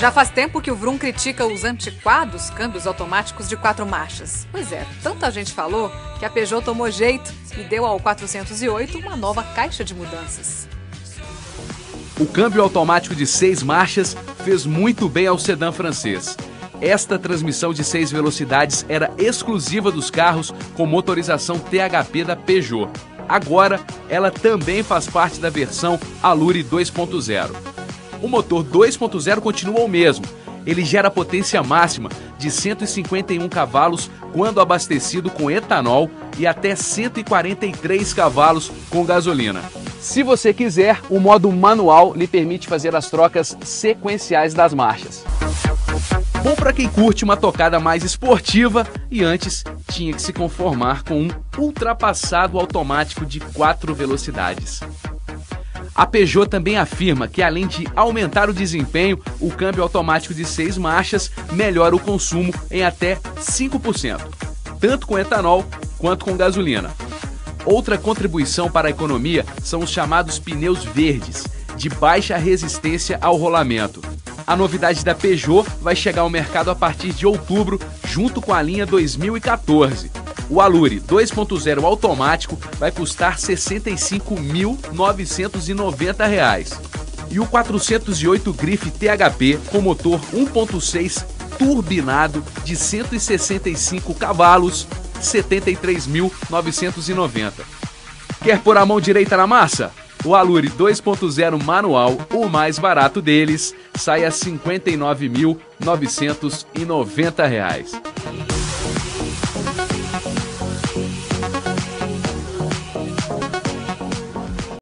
Já faz tempo que o Vroom critica os antiquados câmbios automáticos de quatro marchas. Pois é, tanta gente falou que a Peugeot tomou jeito e deu ao 408 uma nova caixa de mudanças. O câmbio automático de seis marchas fez muito bem ao sedã francês. Esta transmissão de seis velocidades era exclusiva dos carros com motorização THP da Peugeot. Agora, ela também faz parte da versão Allure 2.0. O motor 2.0 continua o mesmo. Ele gera potência máxima de 151 cavalos quando abastecido com etanol e até 143 cavalos com gasolina. Se você quiser, o modo manual lhe permite fazer as trocas sequenciais das marchas. Bom para quem curte uma tocada mais esportiva e antes tinha que se conformar com um ultrapassado automático de quatro velocidades. A Peugeot também afirma que, além de aumentar o desempenho, o câmbio automático de seis marchas melhora o consumo em até 5%, tanto com etanol quanto com gasolina. Outra contribuição para a economia são os chamados pneus verdes, de baixa resistência ao rolamento. A novidade da Peugeot vai chegar ao mercado a partir de outubro, junto com a linha 2014. O Alure 2.0 automático vai custar R$ 65.990. E o 408 Grife THP com motor 1.6 turbinado de 165 cavalos, R$ 73.990. Quer pôr a mão direita na massa? O Alure 2.0 manual, o mais barato deles, sai a R$ 59.990.